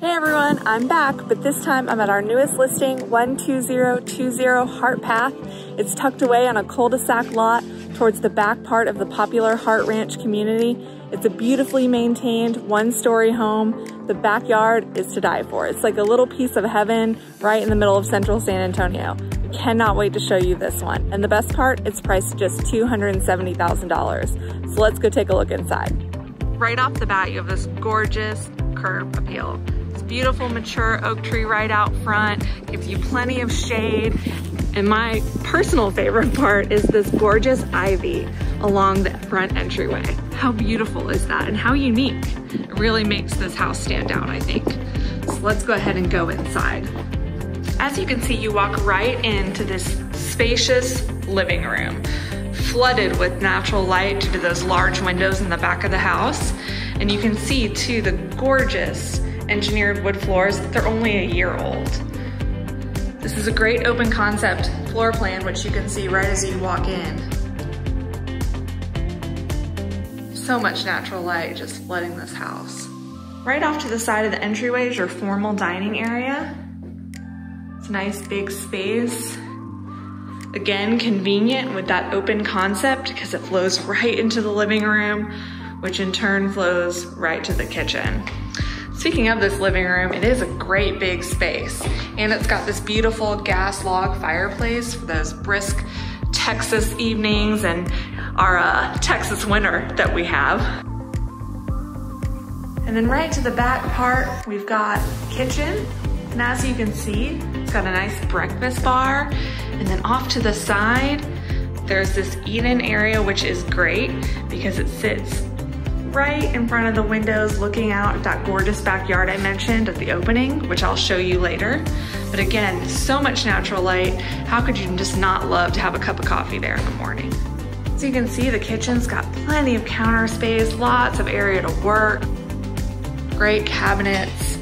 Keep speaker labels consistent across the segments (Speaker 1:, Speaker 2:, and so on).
Speaker 1: Hey everyone, I'm back, but this time I'm at our newest listing, 12020 Hart Path. It's tucked away on a cul-de-sac lot towards the back part of the popular Hart Ranch community. It's a beautifully maintained one-story home. The backyard is to die for. It's like a little piece of heaven right in the middle of central San Antonio. I cannot wait to show you this one. And the best part, it's priced just $270,000. So let's go take a look inside. Right off the bat, you have this gorgeous curb appeal beautiful mature oak tree right out front, gives you plenty of shade. And my personal favorite part is this gorgeous ivy along the front entryway. How beautiful is that and how unique. It really makes this house stand out, I think. So let's go ahead and go inside. As you can see, you walk right into this spacious living room, flooded with natural light due to those large windows in the back of the house. And you can see too the gorgeous engineered wood floors. They're only a year old. This is a great open concept floor plan, which you can see right as you walk in. So much natural light just flooding this house. Right off to the side of the entryway is your formal dining area. It's a nice big space. Again, convenient with that open concept because it flows right into the living room, which in turn flows right to the kitchen. Speaking of this living room, it is a great big space and it's got this beautiful gas log fireplace for those brisk Texas evenings and our uh, Texas winter that we have. And then right to the back part, we've got kitchen. And as you can see, it's got a nice breakfast bar. And then off to the side, there's this eat-in area, which is great because it sits right in front of the windows looking out at that gorgeous backyard I mentioned at the opening, which I'll show you later. But again, so much natural light. How could you just not love to have a cup of coffee there in the morning? So you can see the kitchen's got plenty of counter space, lots of area to work, great cabinets.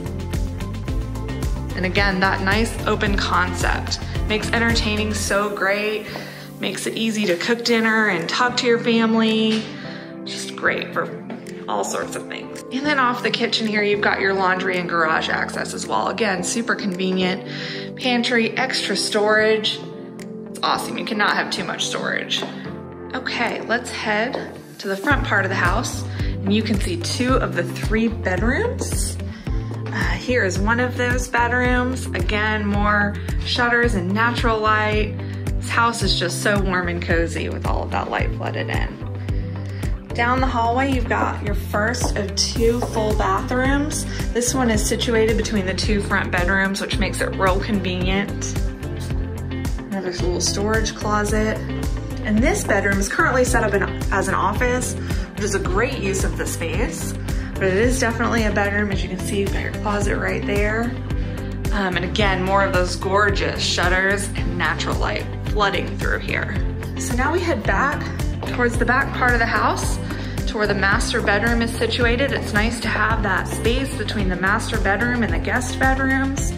Speaker 1: And again, that nice open concept makes entertaining so great, makes it easy to cook dinner and talk to your family. Just great for all sorts of things. And then off the kitchen here, you've got your laundry and garage access as well. Again, super convenient. Pantry, extra storage. It's awesome, you cannot have too much storage. Okay, let's head to the front part of the house and you can see two of the three bedrooms. Uh, here is one of those bedrooms. Again, more shutters and natural light. This house is just so warm and cozy with all of that light flooded in. Down the hallway, you've got your first of two full bathrooms. This one is situated between the two front bedrooms, which makes it real convenient. Another little storage closet. And this bedroom is currently set up in, as an office, which is a great use of the space. But it is definitely a bedroom. As you can see, you've got your closet right there. Um, and again, more of those gorgeous shutters and natural light flooding through here. So now we head back towards the back part of the house to where the master bedroom is situated. It's nice to have that space between the master bedroom and the guest bedrooms,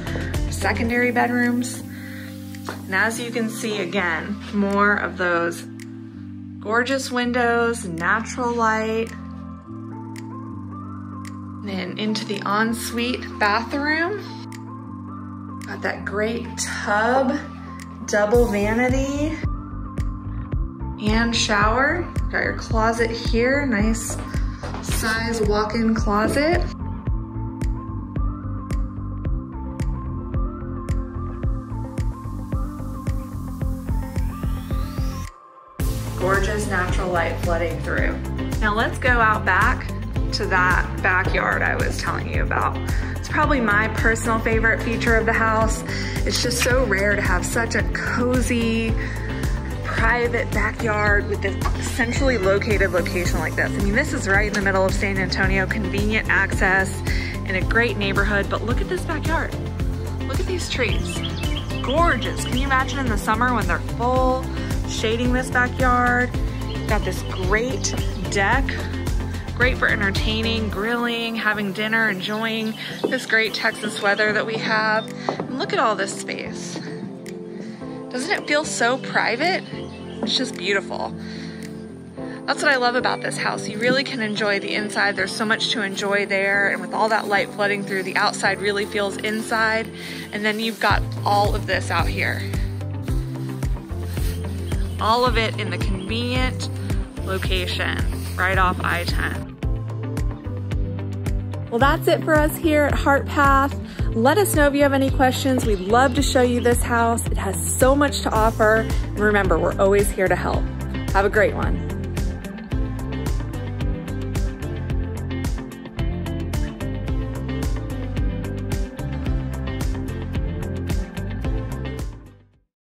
Speaker 1: secondary bedrooms. And as you can see again, more of those gorgeous windows, natural light, and into the ensuite bathroom. Got that great tub, double vanity, and shower. Got your closet here, nice size walk-in closet. Gorgeous natural light flooding through. Now let's go out back to that backyard I was telling you about. It's probably my personal favorite feature of the house. It's just so rare to have such a cozy, private backyard with this centrally located location like this. I mean, this is right in the middle of San Antonio, convenient access in a great neighborhood, but look at this backyard. Look at these trees. Gorgeous. Can you imagine in the summer when they're full, shading this backyard? Got this great deck, great for entertaining, grilling, having dinner, enjoying this great Texas weather that we have. And look at all this space. Doesn't it feel so private? It's just beautiful. That's what I love about this house. You really can enjoy the inside. There's so much to enjoy there. And with all that light flooding through, the outside really feels inside. And then you've got all of this out here. All of it in the convenient location right off I-10. Well, that's it for us here at Hart Path. Let us know if you have any questions. We'd love to show you this house. It has so much to offer. And remember, we're always here to help. Have a great one.